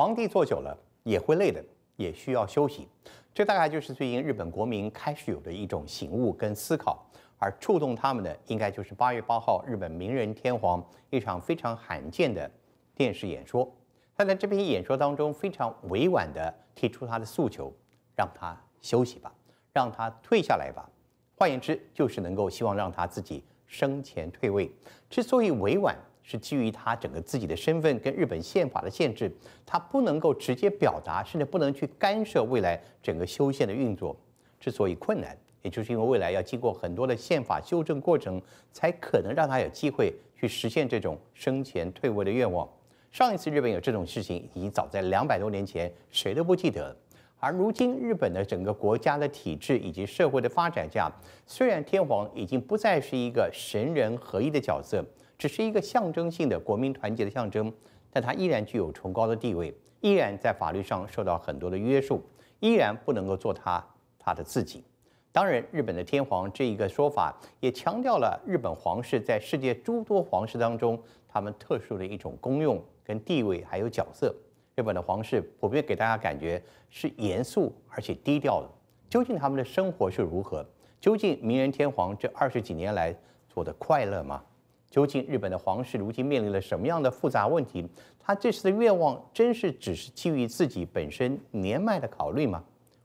皇帝坐久了也会累的，也需要休息。这大概就是最近日本国民开始有的一种醒悟跟思考，而触动他们的，应该就是八月八号日本明仁天皇一场非常罕见的电视演说。他在这篇演说当中非常委婉地提出他的诉求，让他休息吧，让他退下来吧。换言之，就是能够希望让他自己生前退位。之所以委婉，是基于他整个自己的身份跟日本宪法的限制，他不能够直接表达，甚至不能去干涉未来整个修宪的运作。之所以困难，也就是因为未来要经过很多的宪法修正过程，才可能让他有机会去实现这种生前退位的愿望。上一次日本有这种事情，已经早在两百多年前，谁都不记得。而如今日本的整个国家的体制以及社会的发展下，虽然天皇已经不再是一个神人合一的角色。只是一个象征性的国民团结的象征，但它依然具有崇高的地位，依然在法律上受到很多的约束，依然不能够做他他的自己。当然，日本的天皇这一个说法也强调了日本皇室在世界诸多皇室当中他们特殊的一种功用跟地位还有角色。日本的皇室普遍给大家感觉是严肃而且低调的。究竟他们的生活是如何？究竟明仁天皇这二十几年来做的快乐吗？究竟日本的皇室如今面临了什么样的复杂问题？他这次的愿望真是只是基于自己本身年迈的考虑吗？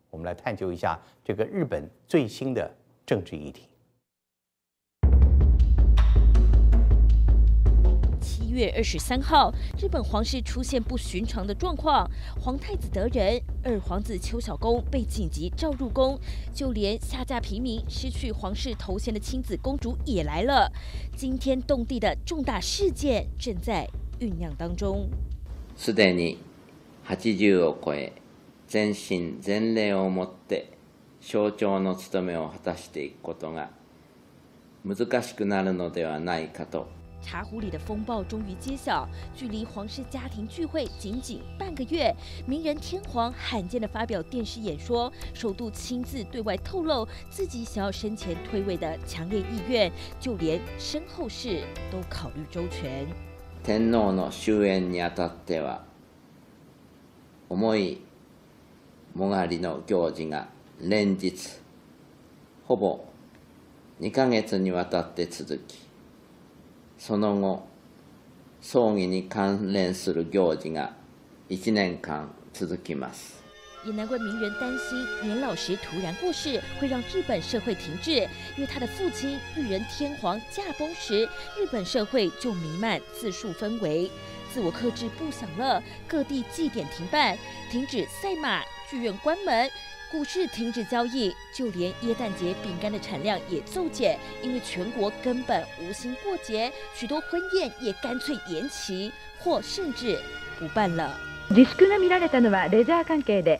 我们来探究一下这个日本最新的政治议题。月二十三号，日本皇室出现不寻常的状况，皇太子德仁、二皇子邱小公被紧急召入宫，就连下嫁平民、失去皇室头衔的亲子公主也来了。惊天动地的重大事件正在酝酿当中。すでに八十を超え、全身全霊をもって象徴の務めを果たしていくことが難しくなるのではないかと。 茶壶里的风暴终于揭晓，距离皇室家庭聚会仅仅半个月，名人天皇罕见的发表电视演说，首度亲自对外透露自己想要生前退位的强烈意愿，就连身后事都考虑周全。天皇の終焉にあたっては、重いもがりの行事が連日ほぼ2ヶ月にわたって続き。 その後、葬儀に関連する行事が1年間続きます。也难怪名人担心年老时突然过世会让日本社会停滞，因为他的父亲裕仁天皇驾崩时，日本社会就弥漫自述氛围，自我克制不享乐，各地祭典停办，停止赛马，剧院关门。 股市停止交易，就连耶诞节饼干的产量也骤减，因为全国根本无心过节，许多婚宴也干脆延期，或甚至不办了。自粛が見られたのはレジャー関係で、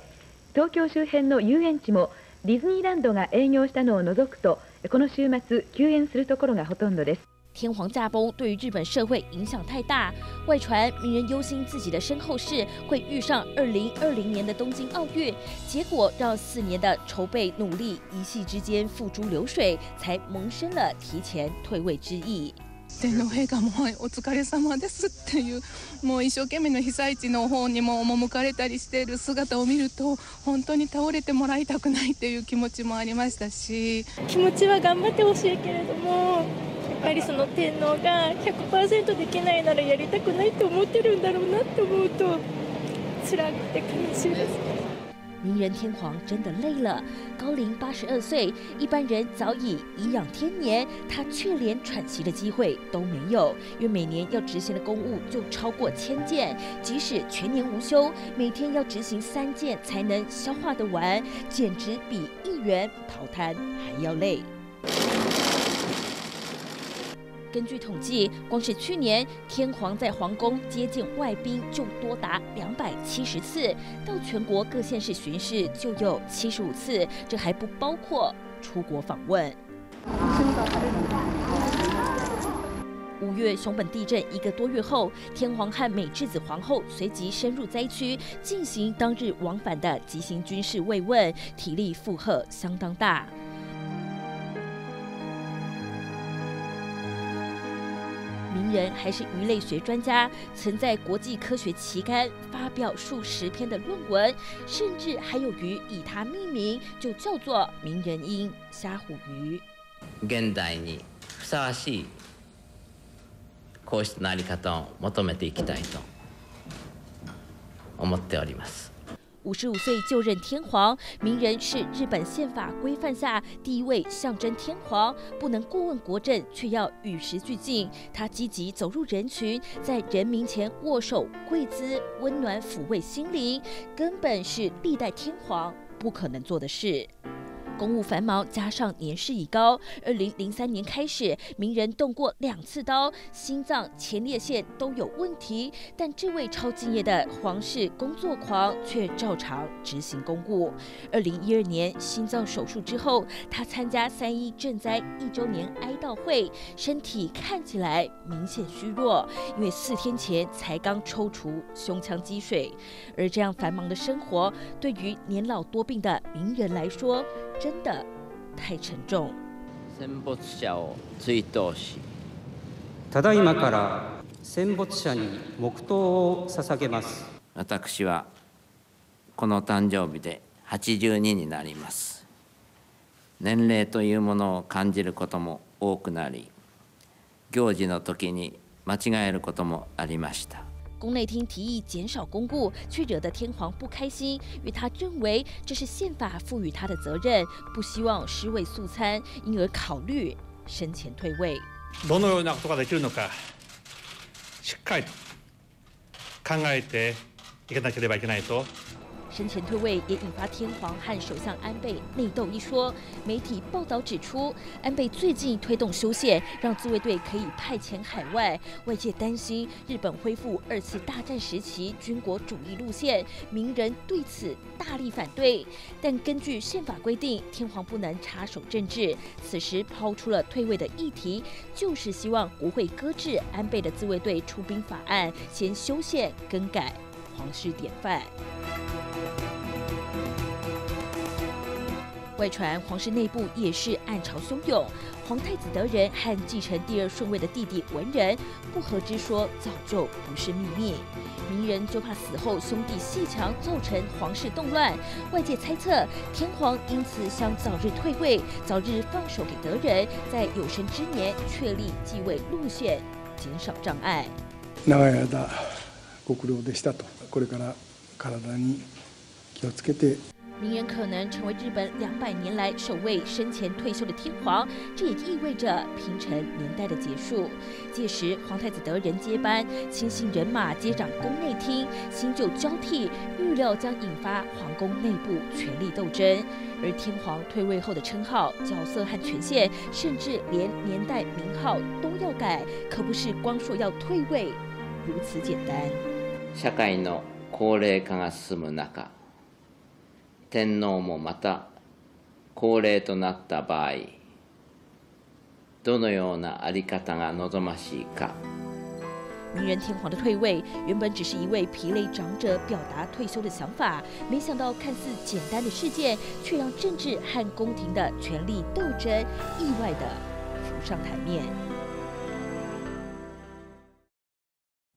東京周辺の遊園地もディズニーランドが営業したのを除くと、この週末休園するところがほとんどです。天皇驾崩对于日本社会影响太大，外传名人忧心自己的身后事会遇上二零二零年的东京奥运，结果让四年的筹备努力一夕之间付诸流水，才萌生了提前退位之意。天皇陛下もお疲れ様ですっていうもう一生懸命の被災地の方にも赴かれたりしている姿を見ると本当に倒れてもらいたくないっていう気持ちもありましたし気持ちは頑張ってほしいけれども。 ぱりその天皇が100%できないならやりたくないって思ってるんだろうなって思うと辛くて悲しいです。名人天皇真的累了，高龄八十二岁，一般人早已颐养天年，他却连喘息的机会都没有，因为每年要执行的公务就超过千件，即使全年无休，每天要执行三件才能消化得完，简直比议员跑摊还要累。 根据统计，光是去年天皇在皇宫接见外宾就多达两百七十次，到全国各县市巡视就有七十五次，这还不包括出国访问。五月熊本地震一个多月后，天皇和美智子皇后随即深入灾区进行当日往返的急行军事慰问，体力负荷相当大。名 名人还是鱼类学专家，曾在国际科学期刊发表数十篇的论文，甚至还有鱼以他命名，就叫做名人鹰虾虎鱼。現代にふさわしい皇室の在り方を求めていきたいと思っております。 五十五岁就任天皇，名人是日本宪法规范下第一位象征天皇，不能过问国政，却要与时俱进。他积极走入人群，在人民前握手跪姿，温暖抚慰心灵，根本是历代天皇不可能做的事。公务繁忙，加上年事已高，二零零三年开始，名人动过两次刀，心脏、前列腺都有问题。但这位超敬业的皇室工作狂却照常执行公务。二零一二年心脏手术之后，他参加三一赈灾一周年哀悼会，身体看起来明显虚弱，因为四天前才刚抽除胸腔积水。而这样繁忙的生活，对于年老多病的名人来说，真的太沉重。戦没者を追悼しただいまから戦没者に黙祷を捧げます。私はこの誕生日で82になります。年齢というものを感じることも多くなり、行事の時に間違えることもありました。宫内厅提议减少公务，却惹得天皇不开心，因为他认为这是宪法赋予他的责任，不希望失位素餐，因而考虑生前退位。どのようなことができるのか、しっかりと考えていかなければいけないと。 生前退位也引发天皇和首相安倍内斗一说。媒体报道指出，安倍最近推动修宪，让自卫队可以派遣海外。外界担心日本恢复二次大战时期军国主义路线，名人对此大力反对。但根据宪法规定，天皇不能插手政治。此时抛出了退位的议题，就是希望国会搁置安倍的自卫队出兵法案，先修宪更改皇室典范。外传皇室内部也是暗潮汹涌，皇太子德仁和继承第二顺位的弟弟文仁不和之说早就不是秘密。名人就怕死后兄弟戏强造成皇室动乱，外界猜测天皇因此想早日退位，早日放手给德仁，在有生之年确立继位路线，减少障碍。長い間ご苦労でしたと。これから体に気をつけて。 名人可能成为日本两百年来首位生前退休的天皇，这也意味着平成年代的结束。届时，皇太子德仁接班，亲信人马接掌宫内厅，新旧交替，预料将引发皇宫内部权力斗争。而天皇退位后的称号、角色和权限，甚至连年代名号都要改，可不是光说要退位如此简单。社会の高齢化が進む中。 天皇もまた高齢となった場合どのようなあり方が望ましいか。名人天皇的退位，原本只是一位疲累长者表达退休的想法，没想到看似简单的事件，却让政治和宫廷的权力斗争意外的浮上台面。